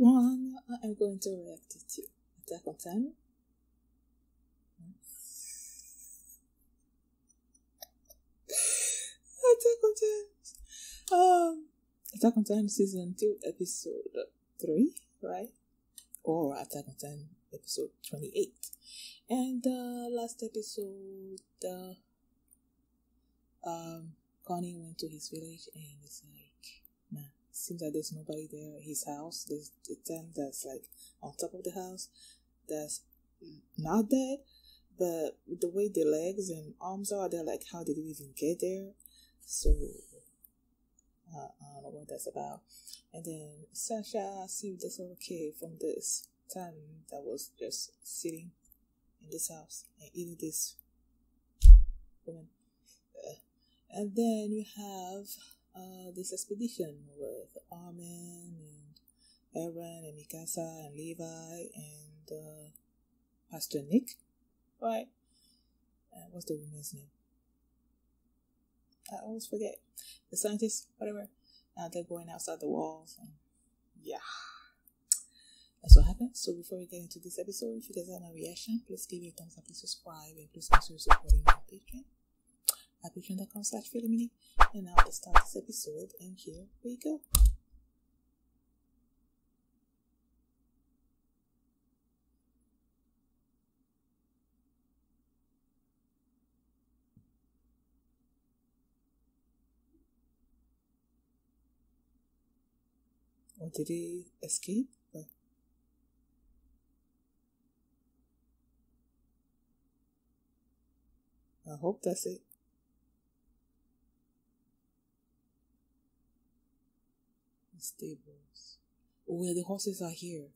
one I am going to react to Attack on Titan. Attack on Titan. Um, Attack on Titan season two, episode three, right? Or Attack on Titan episode twenty-eight. And uh, last episode, uh, um, Connie went to his village and it's like, seems like there's nobody there. His house, there's the tent that's like on top of the house that's not dead, but the way the legs and arms are, they're like, how did you even get there? So, uh, I don't know what that's about. And then Sasha saved this kid from this time that was just sitting in this house and eating this woman. Uh, and then you have uh, this expedition with Armin and Eren and Mikasa and Levi and uh, Pastor Nick, right? Uh, what's the woman's name? I always forget. The scientists, whatever. Now they're going outside the walls. And yeah. That's what happened. So before we get into this episode, if you guys have a reaction, please give me a thumbs up, please subscribe, and please consider supporting my Patreon at patreon.com slash FeelyMini. And now let's start this episode, and here we go. Or did he escape? But I hope that's it. The stables. Where the horses are here.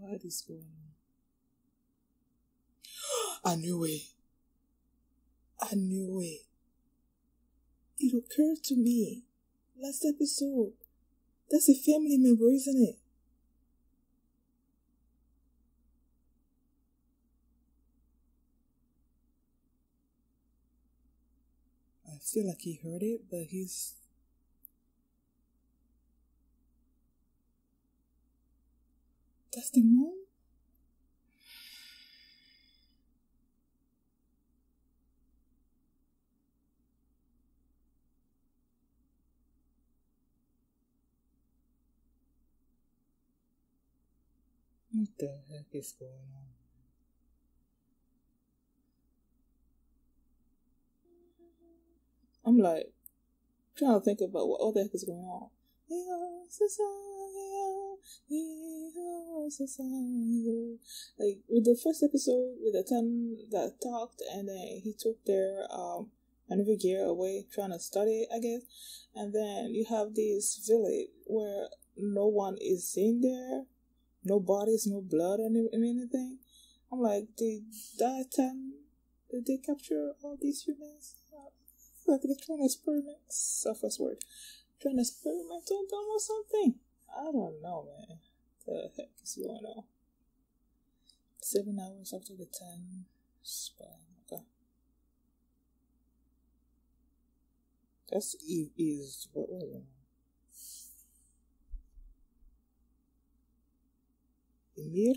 What is going on? I knew it. I knew it. It occurred to me last episode that's a family member, isn't it? I feel like he heard it, but he's. That's the mom? What the heck is going on? I'm like trying to think about what all the heck is going on. Like with the first episode with the ten that talked and then he took their um another gear away trying to study I guess. And then you have this village where no one is in there no bodies, no blood, and anything. I'm like, did that time, did they capture all these humans? Like they're trying to experiment, self-first word, trying to experiment on them or something. I don't know, man. The heck is going on? Seven hours after the ten spy. Okay. That's is what was it? Ymir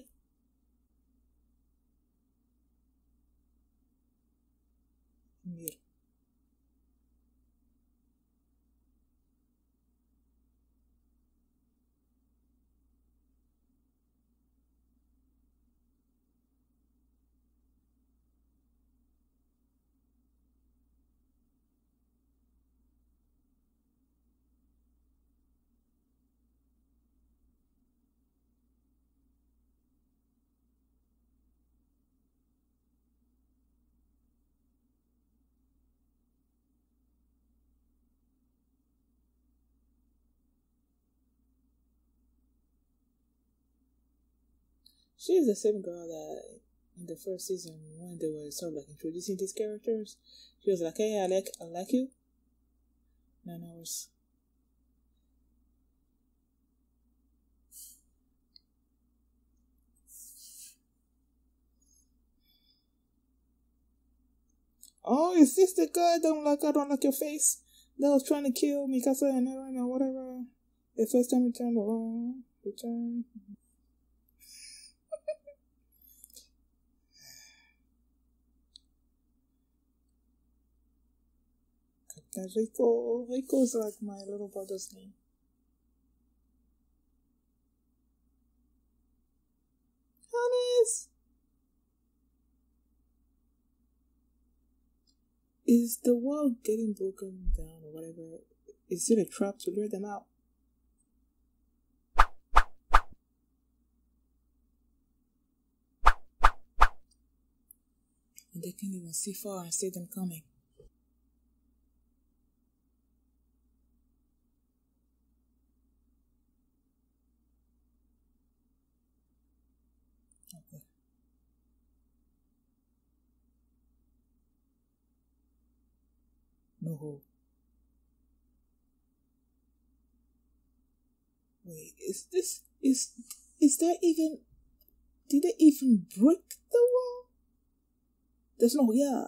She's the same girl that in the first season when they were sort of like introducing these characters, she was like, "Hey, I like, I like you." Nine hours. Oh, is this the guy don't like I don't like your face? That was trying to kill Mikasa and Eren or whatever. The first time he turned around. Return. Captain Rico. Rico's like my little brother's name. Hannes! Is the wall getting broken down or whatever? Is it a trap to lure them out? And they can't even see far and see them coming. Okay. No hope. Wait, is this is is there even did they even break the wall? There's no yeah.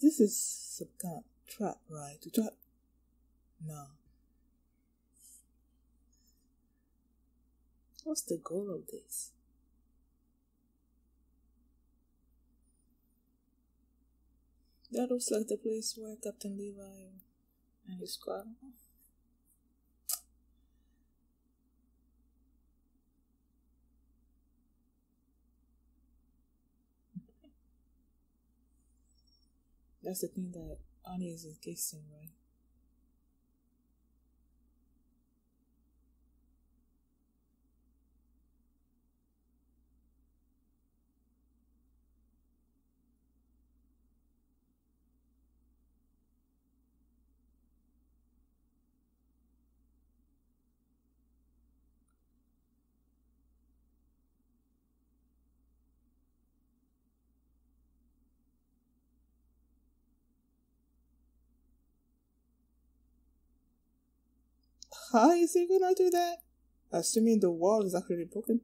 This is some kind of trap, right? To trap No. What's the goal of this? That looks like the place where Captain Levi squad. That's the thing that Annie is guessing, right? How is he gonna do that? Assuming the wall is actually broken.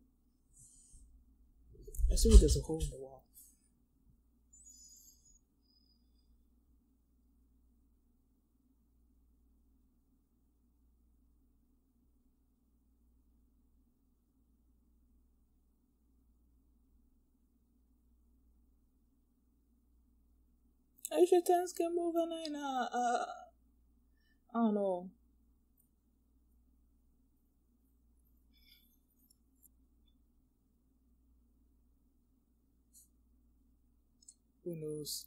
Assuming there's a hole in the wall. Aisha Tans can move and I uh I don't know. Who knows?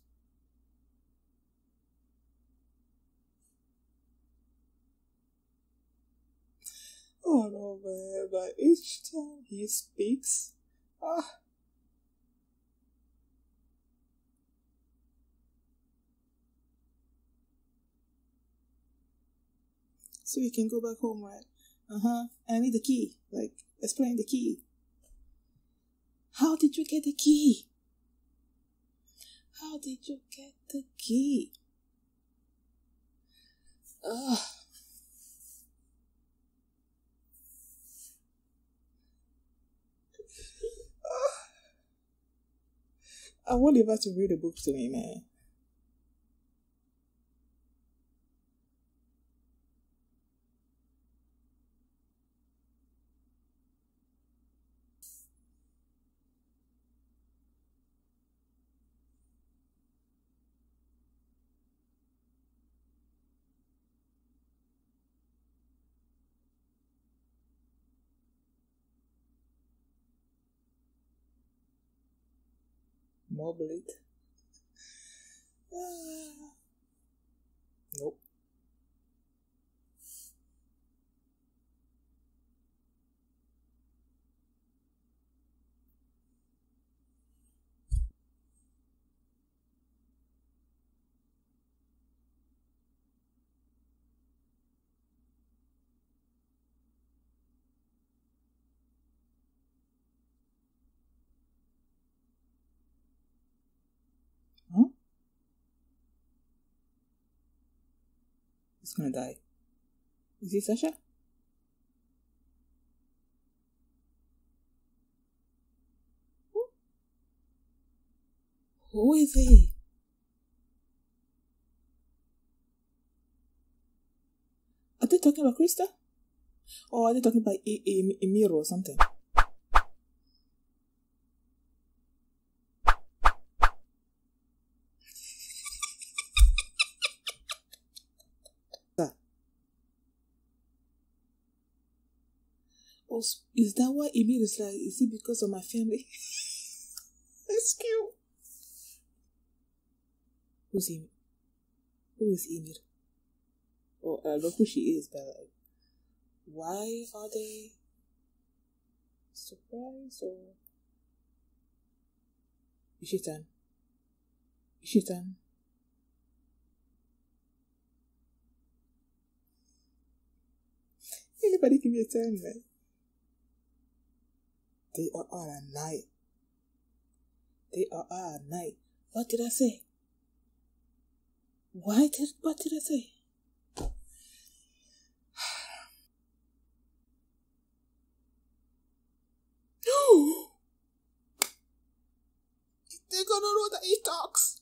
Oh no, man! But each time he speaks, ah. So we can go back home, right? Uh huh. I need the key. Like, explain the key. How did you get the key? How did you get the key? Ugh. I want Eva to read a book to me, man. Mobley. Ah. Nope. Huh? He's gonna die. Is he Sasha? Who? Who is he? Are they talking about Krista? Or are they talking about Emiro or something? Is that why Ymir is like? Is it because of my family? That's cute. Who's Ymir? Who is Ymir? Oh, uh, I love who she is, but like, why are they surprised or Ishitan? Ishitan? Anybody give me a turn, man? They are all at night. They are all at night. What did I say? Why did what did I say? no. They're gonna know that he talks.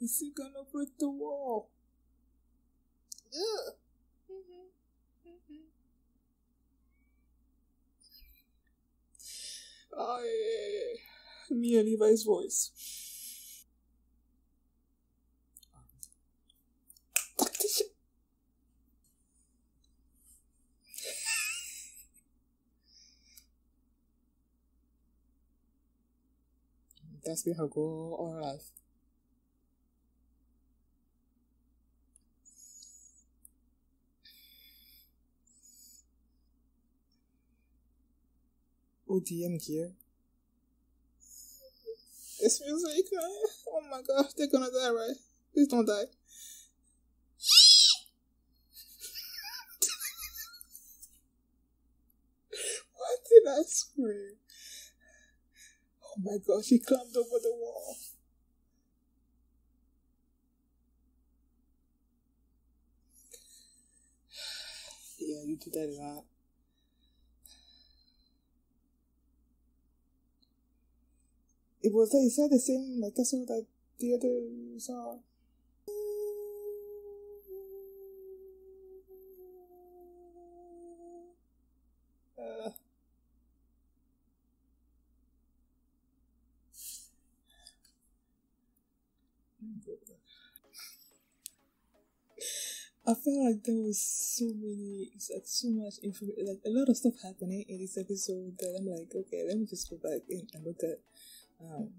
Is he gonna break the wall? Yeah. Yeah, Mia Levi's voice. That's been her goal all ODM gear. It's music. Oh my gosh, they're gonna die, right? Please don't die. Why did I scream? Oh my gosh, he climbed over the wall. Yeah, you do that a lot. It was is that the same like what that the other saw? I felt like there was so many, like so much information, like a lot of stuff happening in this episode that I'm like, okay, let me just go back in and look at um,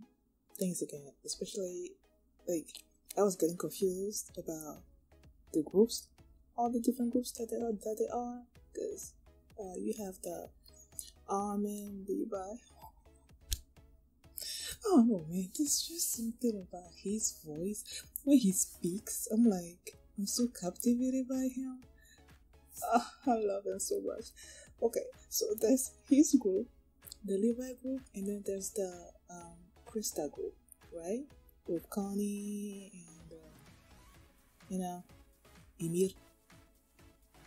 things again, especially like I was getting confused about the groups, all the different groups that they are that they are, because uh, you have the Armin Levi. Oh no, man! There's just something about his voice when he speaks. I'm like, I'm so captivated by him. Oh, I love him so much. Okay, so there's his group, the Levi group, and then there's the um, Krista group, right? With Connie and, uh, you know, Ymir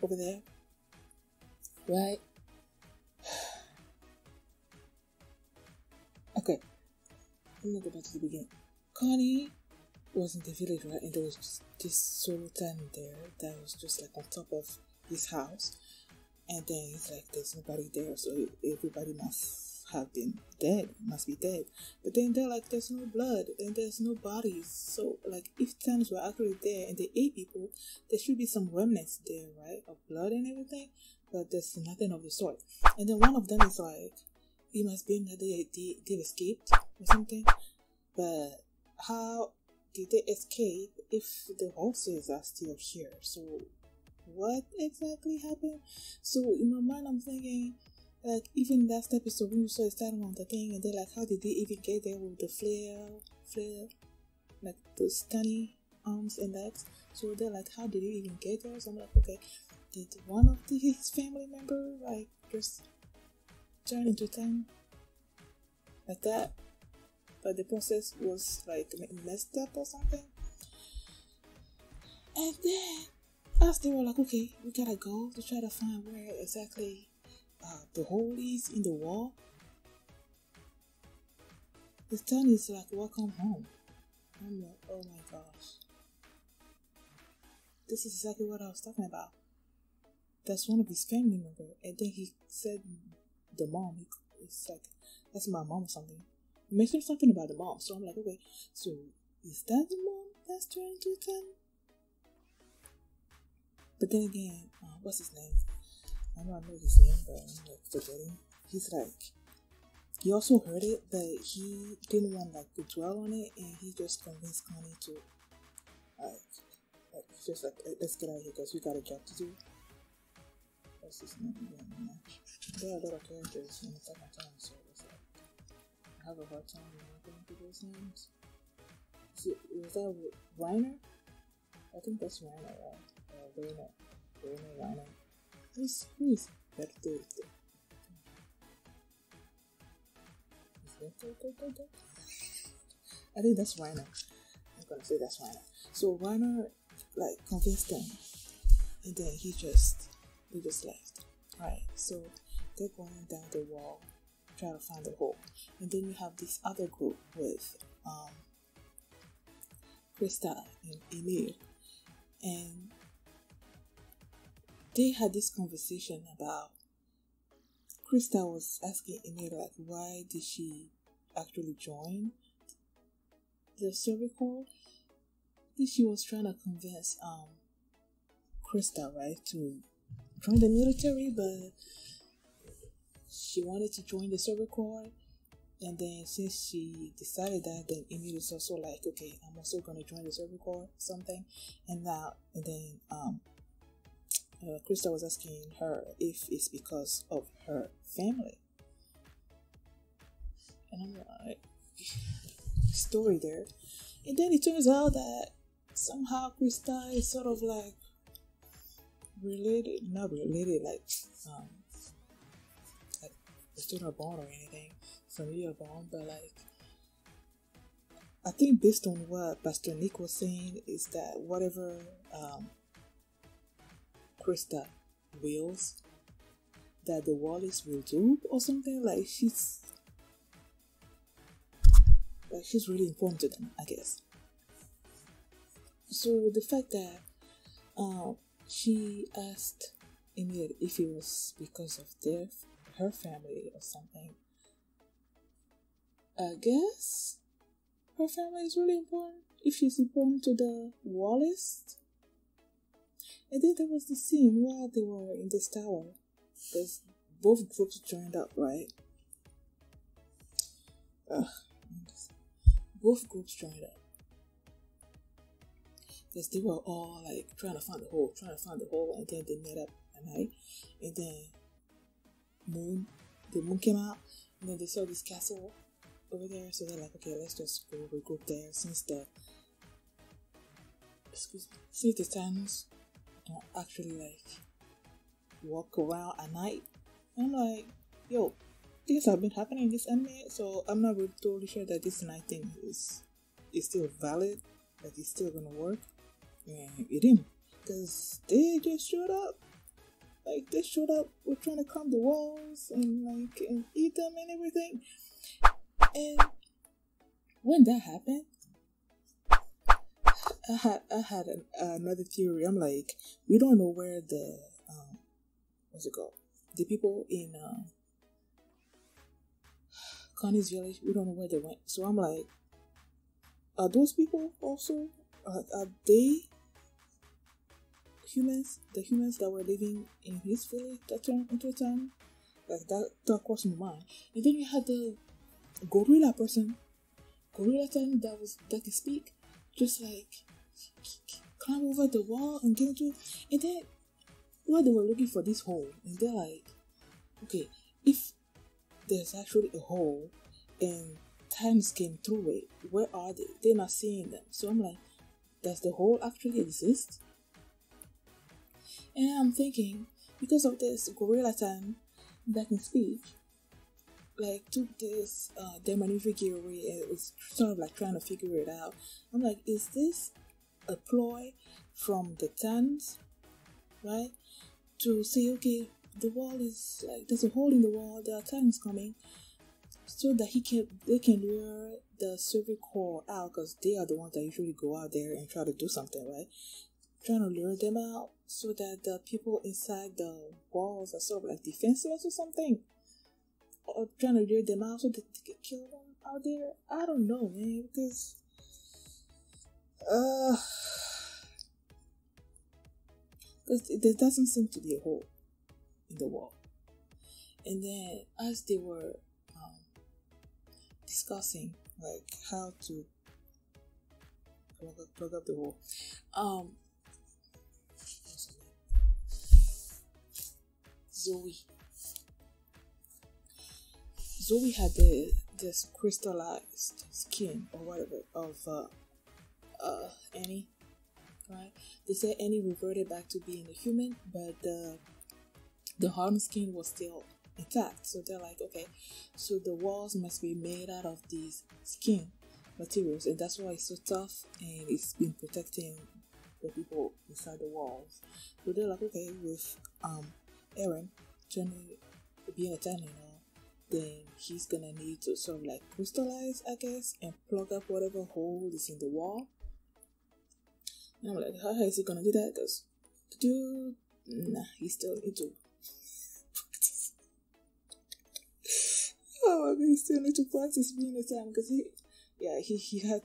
over there, right? okay, let me go back to the beginning. Connie was in the village, right? And there was this sultan there that was just like on top of his house. And then it's like there's nobody there, so everybody must have been dead, must be dead. But then they're like, there's no blood and there's no bodies. So, like, if Thanos were actually there and they ate people, there should be some remnants there, right? Of blood and everything. But there's nothing of the sort. And then one of them is like, it must be that they, they, they've escaped or something. But how did they escape if the horses are still here? So, what exactly happened? So, in my mind, I'm thinking, like even last episode when we saw starting on the thing and they're like how did they even get there with the flare flare like those tiny arms and legs so they're like how did they even get there? So i'm like okay did one of the, his family member like just turn into ten like that. But the process was like messed up or something. And then as they were like okay we gotta go to try to find where exactly uh, the hole is in the wall. The town is like welcome home. I'm like, oh my gosh. This is exactly what I was talking about. That's one of his family members. And then he said the mom, it's like, that's my mom or something. He mentioned something about the mom. So I'm like, okay, so is that the mom that's trying to attend? But then again, uh, what's his name? I don't know his name, but I'm like forgetting. He's like, he also heard it, but he didn't want like to dwell on it, and he just convinced Connie to like, like just like let's get out of here because we got a job to do. What's his name? There are a lot of characters in the second time, so it's like I have a hard time remembering people's names. It, was that Reiner? I think that's Reiner, right? Uh, Reiner. Reiner, Reiner. Who's, who is Bertholdt? I think that's Reiner. I'm gonna say that's Reiner. So Reiner like convinced them, and then he just he just left. Right. So they're going down the wall, trying to find the hole, and then you have this other group with um, Krista and Ymir, and they had this conversation about Krista was asking Ymir like why did she actually join the Survey Corps? She was trying to convince um Krista right to join the military, but she wanted to join the Survey Corps. And then since she decided that, then Ymir is also like, okay, I'm also gonna join the Survey Corps, something. And now, and then um, uh, Krista was asking her if it's because of her family. And I'm like, story there. And then it turns out that somehow Krista is sort of like related, not related, like, um, like still not born or anything, familiar born, but like, I think based on what Pastor Nick was saying is that whatever um, Krista wills that the Wallace will do or something like she's like she's really important to them, I guess. So the fact that uh, she asked Ymir if it was because of their her family or something. I guess her family is really important. If she's important to the Wallace, and then there was the scene while they were in this tower. There's both groups joined up, right? Ugh. Both groups joined up. Because they were all like trying to find the hole, trying to find the hole, and then they met up at night. And then moon, the moon came out, and then they saw this castle over there. So they're like, okay, let's just go regroup there since the excuse since the times don't actually like walk around at night. I'm like, yo, things have been happening in this anime, so I'm not really totally sure that this night thing is is still valid, that it's still gonna work. And it didn't, because they just showed up. Like they showed up, we're trying to climb the walls and like and eat them and everything. And when that happened, I had I had an, another theory. I'm like, we don't know where the um, what's it called? The people in uh, Connie's village. We don't know where they went. So I'm like, are those people also? Are, are they humans? The humans that were living in his village that turned into a town? Like that, that crossed my mind. And then you had the gorilla person, gorilla town that was that could speak, just like climb over the wall and get into it. and then while they were looking for this hole. And they're like okay if there's actually a hole and times came through it where are they? They're not seeing them. So i'm like does the hole actually exist? And i'm thinking because of this gorilla time that can speak like took this uh demonic away and was sort of like trying to figure it out. I'm like is this a ploy from the Tans, right? To say, okay, the wall is like there's a hole in the wall, there are Tans coming. so that he can they can lure the Survey Corps out because they are the ones that usually go out there and try to do something, right? Trying to lure them out so that the people inside the walls are sort of like defenseless or something, or trying to lure them out so that they can kill them out there. I don't know, man, because uh, there doesn't seem to be a hole in the wall. And then as they were um, discussing like how to plug up, plug up the hole, um, Zoe. Zoe had the this crystallized skin or whatever of uh, uh, Annie, right? They said Annie reverted back to being a human, but the the harm skin was still intact. So they're like, okay, so the walls must be made out of these skin materials, and that's why it's so tough and it's been protecting the people inside the walls. So they're like, okay, with um Eren turning being a Terminator, then he's gonna need to sort of like crystallize, I guess, and plug up whatever hole is in the wall. And I'm like, how is he gonna do that? Because dude, nah, he still need to oh my god, he still need to practice being a time because he, yeah, he he had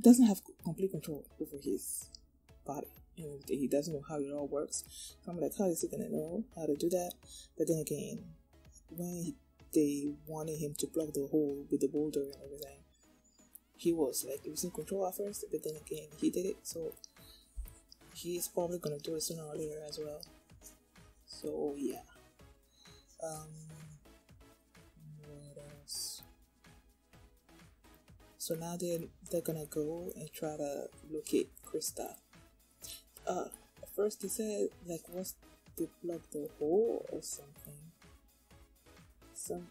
doesn't have complete control over his body and he doesn't know how it all works. So I'm like, how is he gonna know how to do that? But then again, when he, they wanted him to plug the hole with the boulder and everything, he was like losing control at first. But then again, he did it, so he's probably gonna do it sooner or later as well. So yeah. Um, what else? So now they're they're gonna go and try to locate Krista uh first they said like once they plug the hole or something some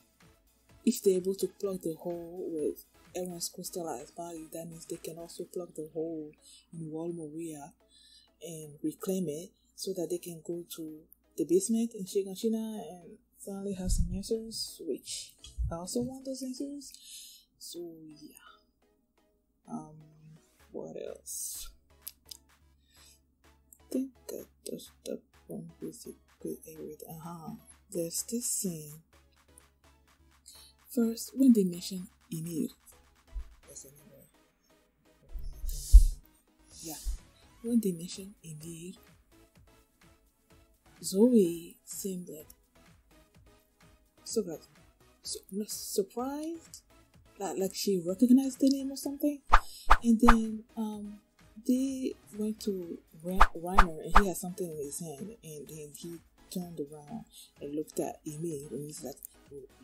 if they're able to plug the hole with Eren's crystallized body that means they can also plug the hole in Wall Maria and reclaim it so that they can go to the basement in Shiganshina and finally have some answers which I also want those answers so yeah um what else think that that's the one basically area. Uh-huh. There's this scene. First, when they mention Ymir. Yeah. When they mention Ymir, Zoe seemed like so like so, surprised, like like she recognized the name or something, and then um they went to Reiner and he had something in his hand and then he turned around and looked at Ymir and he's like,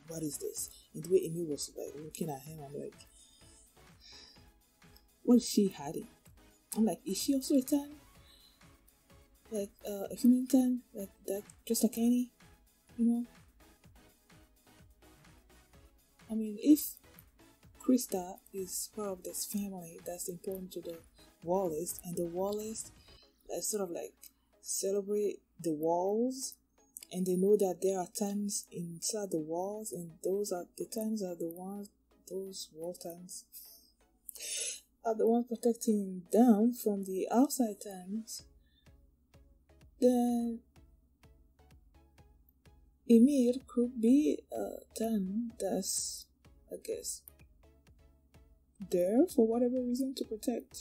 what is this? And the way Ymir was like looking at him, I'm like, what is she hiding? I'm like, is she also a tan? Like uh, a human tan? Like that, just like any, You know? I mean, if Krista is part of this family that's important to the Wallace, and the Wallace uh, sort of like celebrate the walls, and they know that there are times inside the walls, and those are the times are the ones those wall times are the ones protecting them from the outside times. Then Ymir could be a time that's, I guess, there for whatever reason to protect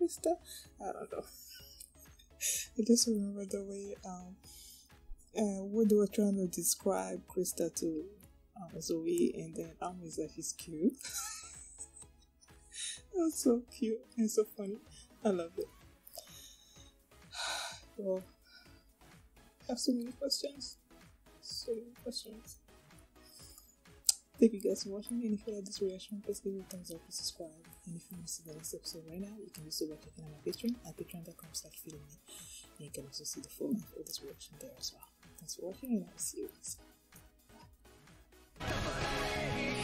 Krista. I don't know. I just remember the way um uh, when they were trying to describe Krista to um, Zoe, and then um is that she's cute. That's so cute and so funny. I love it. Well, I have so many questions. So many questions. Thank you guys for watching, and if you like this reaction, please give it a thumbs up and subscribe. And if you see the next episode right now, you can do so by clicking on my Patreon at patreon.com slash feelymini. And you can also see the full length of this reaction there as well. Thanks for watching, and I'll see you next time.